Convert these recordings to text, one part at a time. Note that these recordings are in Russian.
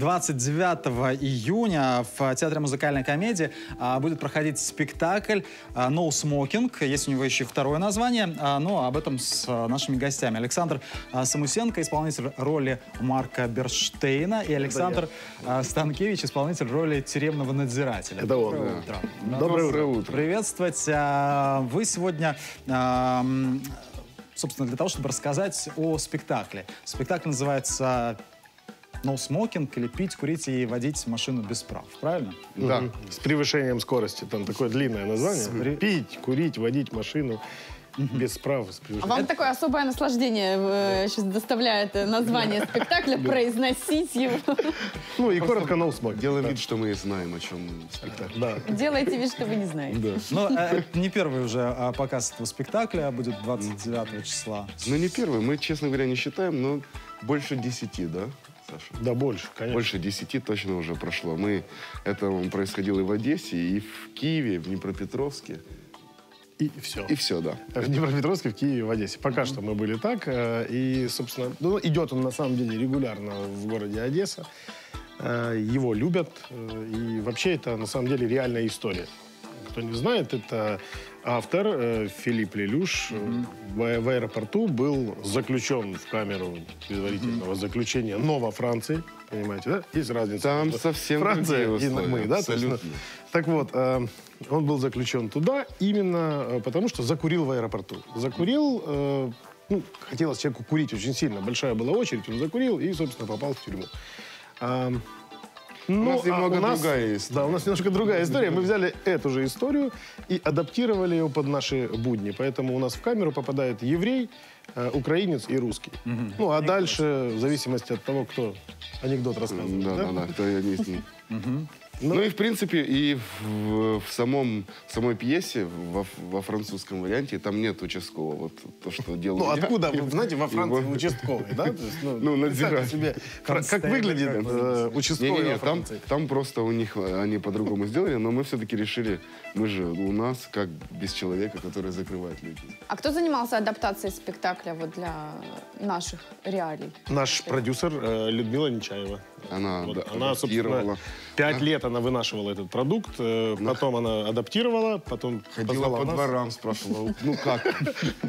29 июня в Театре музыкальной комедии а, будет проходить спектакль а, «No Smoking». Есть у него еще второе название, а, но об этом с нашими гостями. Александр Самусенко, исполнитель роли Марка Берштейна, и Александр Станкевич, исполнитель роли тюремного надзирателя. Это он, Доброе да. утро. Доброе утро. утро. Приветствовать. Вы сегодня, собственно, для того, чтобы рассказать о спектакле. Спектакль называется «No smoking» или «Пить, курить и водить машину без прав». Правильно? Да. С превышением скорости. Там такое длинное название. С- Пить, курить, водить машину без прав. С А вам такое особое наслаждение э, сейчас доставляет э, название спектакля, произносить его. Ну и коротко smoking. Делаем вид, что мы знаем, о чем спектакль. Да. Делайте вид, что вы не знаете. Да. Но э, это не первый уже а, показ этого спектакля, будет 29 числа. Ну, не первый. Мы, честно говоря, не считаем, но больше десяти, да, Саша? Да, больше, конечно. Больше десяти точно уже прошло. Мы, это происходило и в Одессе, и в Киеве, в Днепропетровске. И все. И все, да. В Днепропетровске, в Киеве, в Одессе. Пока что мы были так. э, И, собственно, ну, идет он на самом деле регулярно в городе Одесса. Э, Его любят. э, И вообще это на самом деле реальная история. Кто не знает, это автор э, Филипп Лелюш э, в, в аэропорту был заключен в камеру предварительного заключения но во Франции. Понимаете, да? Есть разница. Там совсем Франция и мы, да? Ну, абсолютно. так вот, э, он был заключен туда именно потому, что закурил в аэропорту. Закурил, ну, хотелось человеку курить очень сильно. Большая была очередь, он закурил и, собственно, попал в тюрьму. А, ну, нас немного у нас- другая история. Да, у нас немножко другая история. Мы взяли эту же историю и адаптировали ее под наши будни. Поэтому у нас в камеру попадает еврей, э, украинец и русский. Ну, а дальше, в зависимости от того, кто анекдот рассказывает. Да, да? да, кто я не с ним. Ну и в принципе и в, в самом самой пьесе во, во французском варианте там нет участкового вот то что делал Ну, я. откуда, вы знаете, во Франции Его- участковый, да? Есть, Ну, представьте надзиратель. себе, как, как выглядит э, участковый Не-не-не, во там, Франции. там просто у них они по-другому сделали, но мы все-таки решили, мы же у нас как без человека, который закрывает людей. А кто занимался адаптацией спектакля вот для наших реалий? Наш продюсер э, Людмила Нечаева. Она, Вот, да, она, собственно, адаптировала. пять лет она вынашивала этот продукт, э, потом она адаптировала, потом Ходила по нас. дворам, спрашивала, ну как,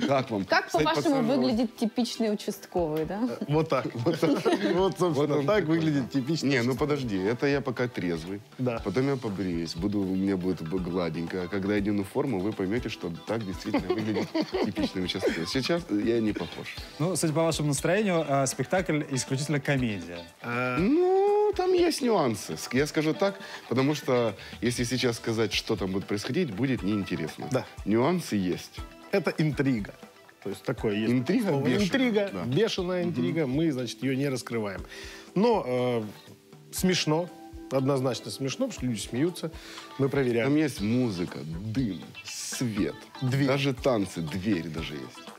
как вам? Как, по-вашему, подсаживала. выглядит типичный участковый, да? Вот так. Вот, собственно, так выглядит типичный. Не, ну подожди, это я пока трезвый. Да. Потом я побреюсь, буду, у меня будет гладенько. А когда я одену форму, вы поймете, что так действительно выглядит типичный участковый. Сейчас я не похож. Ну, судя по вашему настроению, э, спектакль исключительно комедия. А, Ну, там есть нюансы. Я скажу так, потому что если сейчас сказать, что там будет происходить, будет неинтересно. Да. Нюансы есть. Это интрига. То есть такое есть. Интрига слово. бешеная, Интрига, да. бешеная интрига. Мы, значит, ее не раскрываем. Но э, смешно. Однозначно смешно, потому что люди смеются. Мы проверяем. Там есть музыка, дым, свет, Дверь. даже танцы, дверь даже есть.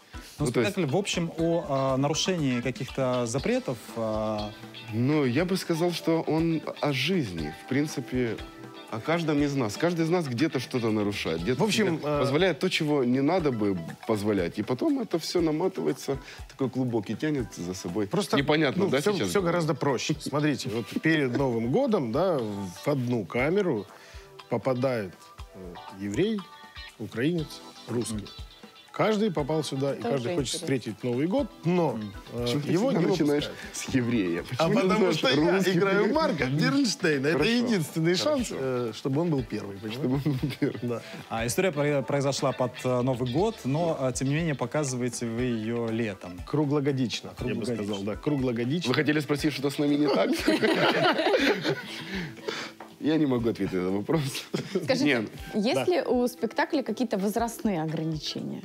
Ну, то есть- спектакль, в общем, о э, нарушении каких-то запретов. э, Ну, я бы сказал, что он о жизни, в принципе, о каждом из нас. Каждый из нас где-то что-то нарушает, где-то В общем, э, позволяет то, чего не надо бы позволять. И потом это все наматывается, такой клубок и тянет за собой. Просто Непонятно, ну, да, все, сейчас? все гораздо проще. Смотрите, вот перед Новым годом, да, в одну камеру попадает э, еврей, украинец, русский. Каждый попал сюда, и каждый хочет встретить Новый год, но э, Почему его не начинаешь с еврея? А Почему не потому что я русский играю? Марка Бернштейна. Это Хорошо. единственный шанс, э, чтобы он был первый. понимаете? Да. А история про- произошла под э, Новый год, но, э, тем не менее, показываете вы ее летом. Круглогодично, я бы Круглогодично. сказал. Да, круглогодично. Вы хотели спросить, что с нами не так? Я не могу ответить на этот вопрос. Скажите, Нет. есть ли у спектакля какие-то возрастные ограничения?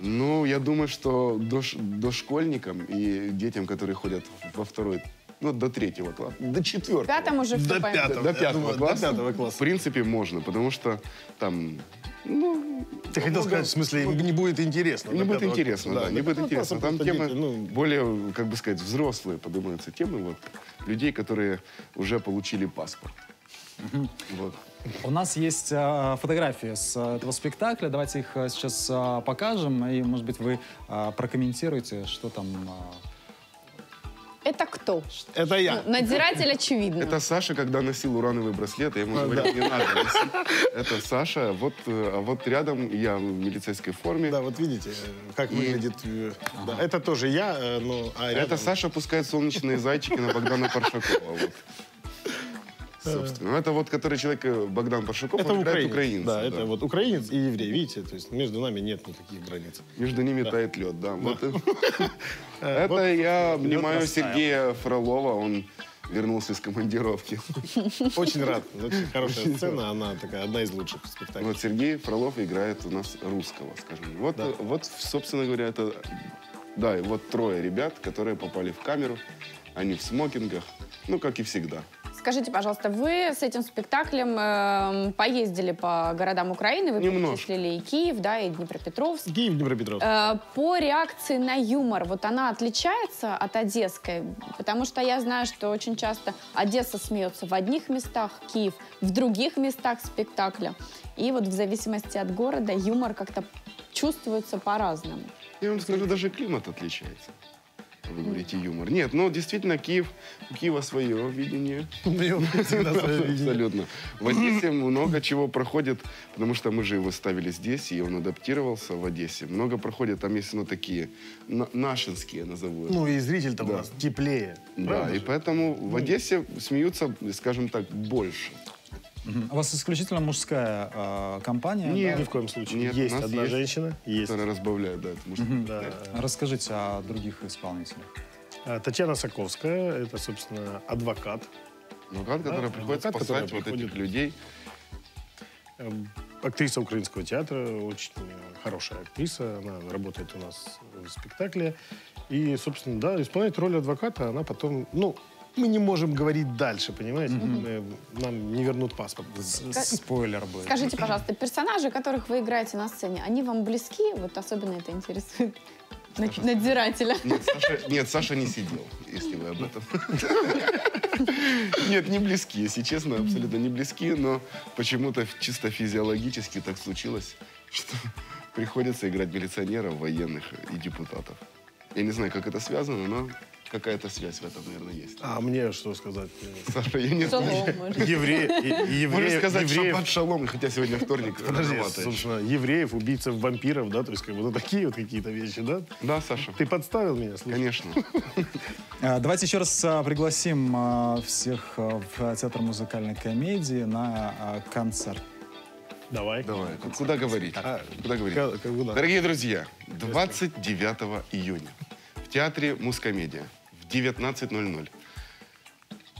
Ну, я думаю, что дош- дошкольникам и детям, которые ходят во второй, ну, до третьего класса, до В четвертого. пятом уже До пятого. До пятого думаю, до класса. пятого В класса. принципе, можно, потому что там, ну... Ты хотел сказать, в смысле, им не будет интересно. Не до будет пятого интересно, класса. да, не до будет пятого интересно. Там темы ну, более, как бы сказать, взрослые поднимаются темы, вот, людей, которые уже получили паспорт. Вот. У нас есть э, фотографии с э, этого спектакля. Давайте их э, сейчас э, покажем. И, может быть, вы э, прокомментируете, что там... э, Это кто? Это я. Надзиратель очевидно. Это Саша, когда носил урановый браслет, я ему говорил, не надо носить. Это Саша, вот, а вот рядом я в милицейской форме. Да, вот видите, как И- выглядит. э, да, это тоже я, э, ну, а рядом... Это Саша пускает солнечные зайчики на Богдана Паршакова. Вот. Собственно, это вот, который человек, э, Богдан Паршаков, Это он украинец. украинца. Да, да. это вот украинец и еврей. Видите, то есть между нами нет никаких границ. Между ними тает лед, да. Э, это я обнимаю. Сергея Фролова, он вернулся из командировки. Очень рад. Очень хорошая сцена, она такая одна из лучших в спектакле. Вот Сергей Фролов играет у нас русского, скажем. Вот, Да. вот, собственно говоря, это... Да, вот трое ребят, которые попали в камеру. Они в смокингах, ну, как и всегда. Скажите, пожалуйста, вы с этим спектаклем эм, поездили по городам Украины, вы Немножко. перечислили и Киев, да, и Днепропетровск. Киев, Днепропетровск. Э, По реакции на юмор, вот она отличается от одесской? Потому что я знаю, что очень часто Одесса смеется в одних местах, Киев в других местах спектакля. И вот в зависимости от города юмор как-то чувствуется по-разному. Я вам скажу, даже климат отличается. Вы говорите юмор. Нет, ну действительно, Киев, у Киева свое видение. У. Абсолютно. В Одессе много чего проходит, потому что мы же его ставили здесь, и он адаптировался в Одессе. Много проходит, там есть, ну, такие на- нашинские, назову. Ну и зритель-то у Да. нас теплее. да, и поэтому в Одессе смеются, скажем так, больше. Мгм. У вас исключительно мужская э, компания. Нет. да? Ни в коем случае. Нет, есть одна есть. женщина, есть. Которая разбавляет, да, это может Да. Расскажите о других исполнителях. А, Татьяна Саковская, это, собственно, адвокат. адвокат, который приходит адвокат, спасать который вот приходит. этих людей. Эм, Актриса украинского театра, очень хорошая актриса. Она работает у нас в спектакле. И, собственно, да, исполняет роль адвоката. Она потом, ну, мы не можем говорить дальше, понимаете? Мы- нам не вернут паспорт. С- Спойлер будет. Скажите, пожалуйста, персонажи, которых вы играете на сцене, они вам близки? Вот особенно это интересует над- надзирателя. Нет, Саша, нет, Саша не сидел, если вы об этом. Нет, не близки, если честно, абсолютно не близки, но почему-то чисто физиологически так случилось, что приходится играть милиционеров, военных и депутатов. Я не знаю, как это связано, но какая-то связь в этом, наверное, есть. А мне что сказать? Саша, я не знаю. Евреи, и- Можешь сказать евреев, шаббат шалом, хотя сегодня вторник. подожди, собственно, евреев, убийцев, вампиров, да, то есть как бы вот такие вот какие-то вещи, да? Да, Саша, Ты подставил меня, слушай? конечно. А, Давайте еще раз а, пригласим а, всех в Театр музыкальной комедии на концерт. Давай. Давай, куда говорить? А, Куда говорить? Как- как куда? Дорогие друзья, 29 июня в Театре Мускомедия в 19.00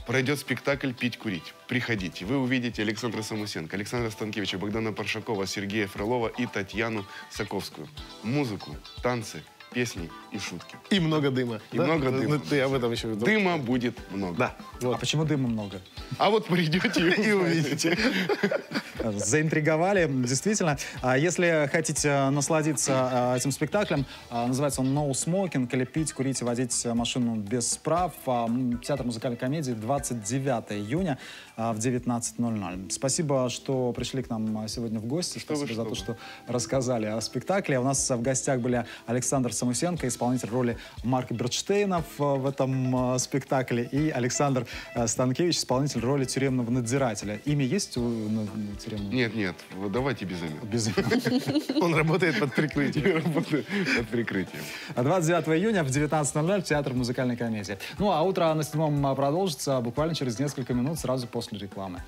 пройдет спектакль «Пить, курить». Приходите. Вы увидите Александра Самусенко, Александра Станкевича, Богдана Паршакова, Сергея Фролова и Татьяну Саковскую. Музыку, танцы, песни и шутки. И много дыма. И да? много Ну, дыма. Ты об этом еще... Дыма будет много. Да. А Вот. почему дыма много? А вот придете и увидите. Заинтриговали, действительно. А Если хотите насладиться э, этим спектаклем, э, называется он «No Smoking» или «Пить, курить и водить машину без прав». А, Театр музыкальной комедии 29 июня в 19.00. Спасибо, что пришли к нам сегодня в гости. Что вы, Спасибо за что то, вы. что рассказали о спектакле. У нас в гостях были Александр Самусенко, исполнитель роли Марка Берштейна в, этом спектакле, и Александр Станкевич, исполнитель роли тюремного надзирателя. Имя есть у тюремного? Нет, нет, давайте без имен. Без имени. Он работает под прикрытием. Работаю под прикрытием. 29 июня в 19.00 в Театр музыкальной комедии. Ну а утро на седьмом а, продолжится буквально через несколько минут сразу после рекламы.